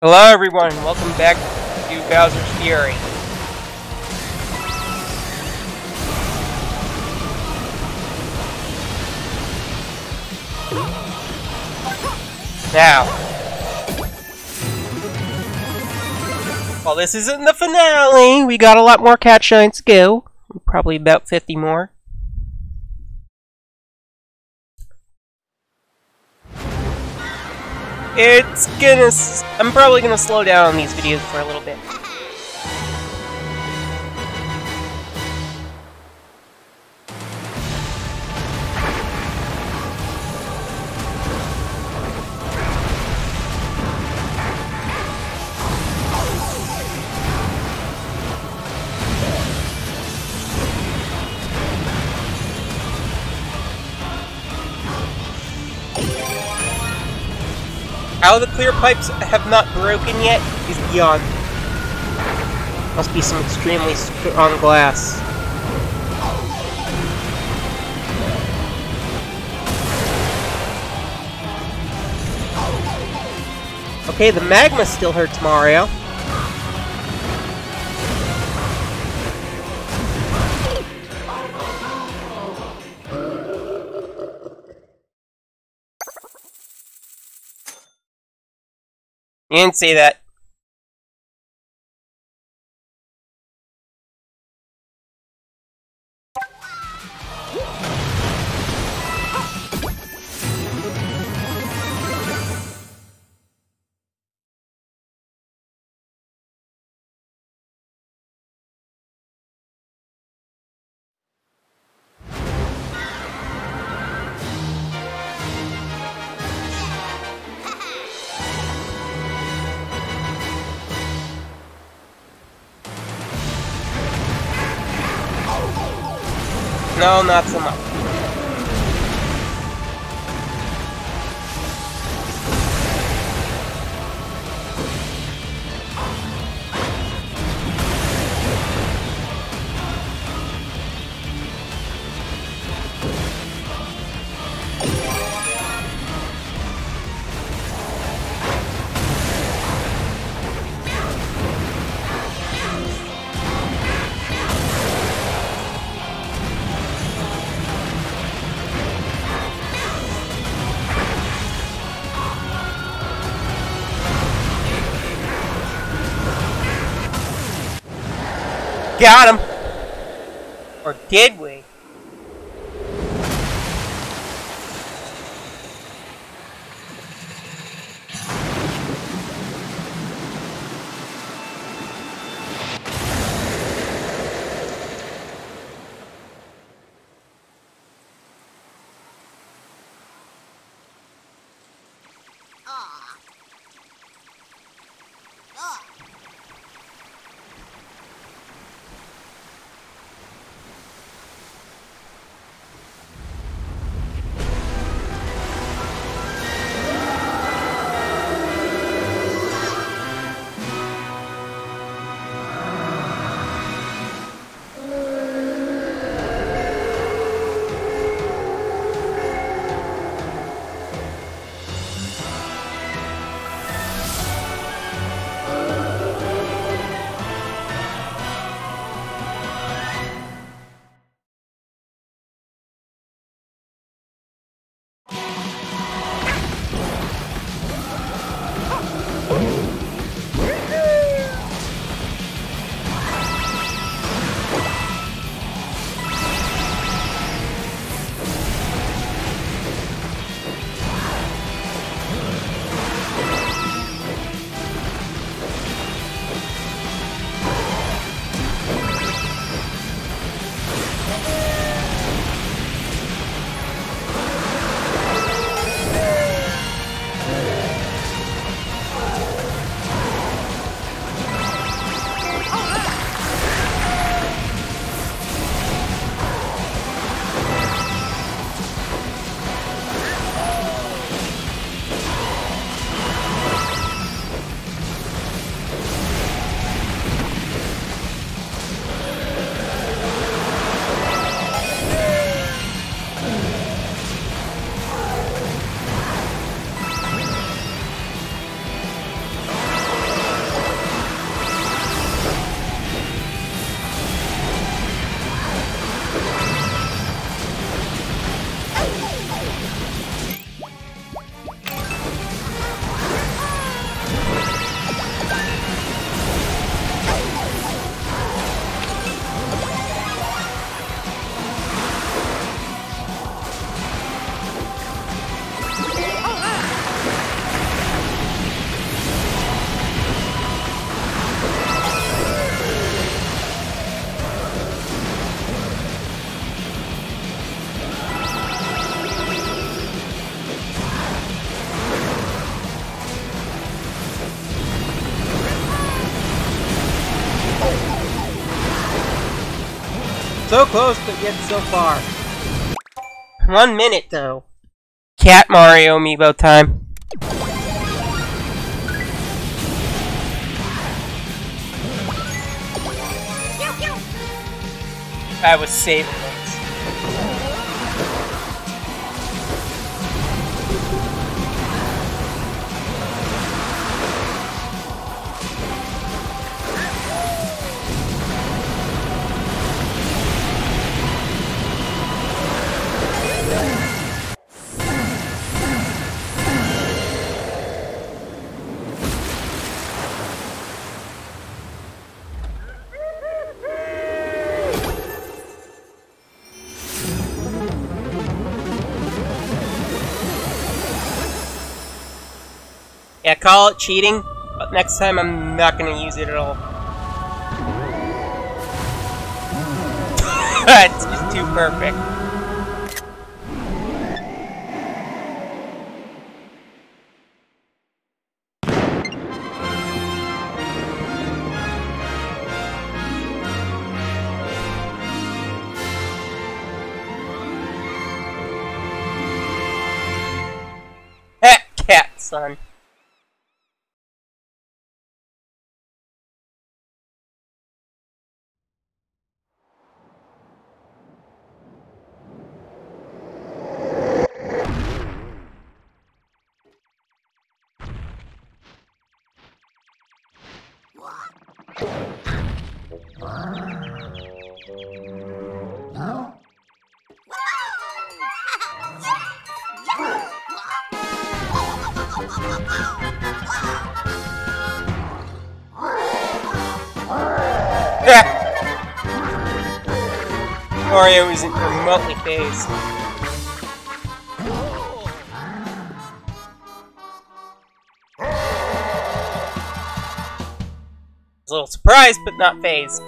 Hello everyone, welcome back to Bowser's Fury. Now, while this isn't the finale, we got a lot more cat shines to go. Probably about 50 more. It's gonna... I'm probably gonna slow down on these videos for a little bit. How the clear pipes have not broken yet is beyond. Must be some extremely strong glass. Okay, the magma still hurts Mario. You didn't say that. No, not so much. Got him! Or did we? So close, but yet so far. One minute, though. Cat Mario amiibo time. I was saving Yeah, call it cheating, but next time I'm not gonna use it at all. it's just too perfect. Heh, cat son. Mario isn't remotely fazed. a little surprised, but not fazed.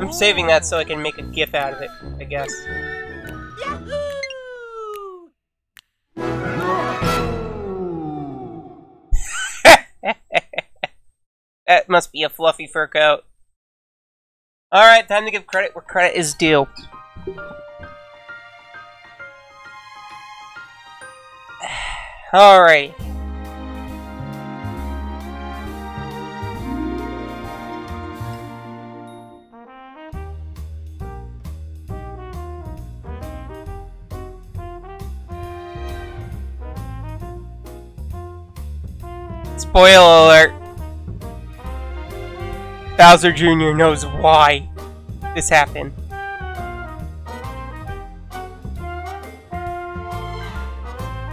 I'm saving that so I can make a gif out of it, I guess. That must be a fluffy fur coat. Alright, time to give credit where credit is due. Alright. Spoiler alert. Bowser Jr. knows why this happened.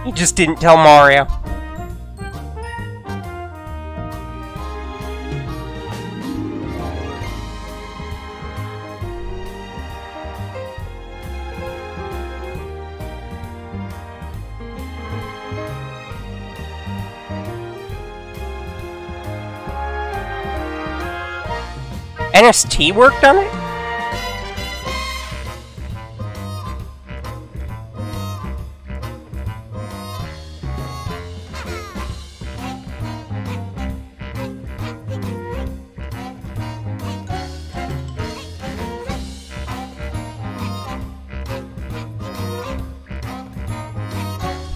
He just didn't tell Mario. NST worked on it?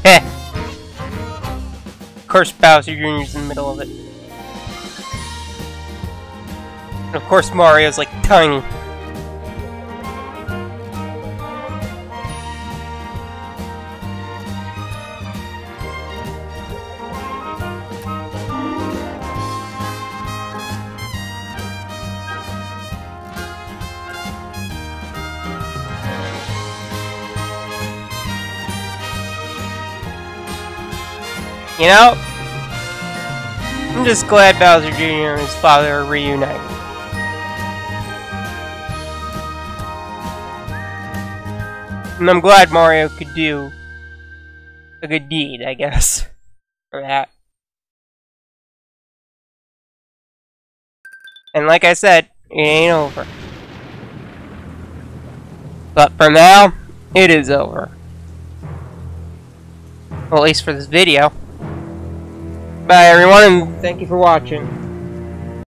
Heh. Of course Bowser Jr.'s in the middle of it. And of course Mario's like tiny. You know, I'm just glad Bowser Jr. and his father are reunited. And I'm glad Mario could do a good deed, I guess, for that. And like I said, it ain't over. But for now, it is over. Well, at least for this video. Bye everyone, and thank you for watching.